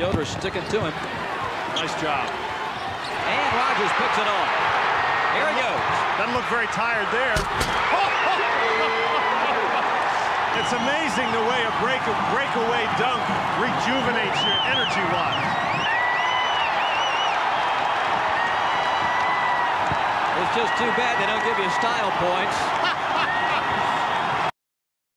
Yoder sticking to him. Nice job. And Rogers picks it off. Here he goes. Doesn't look very tired there. it's amazing the way a break a breakaway dunk rejuvenates your energy-wise. It's just too bad they don't give you style points.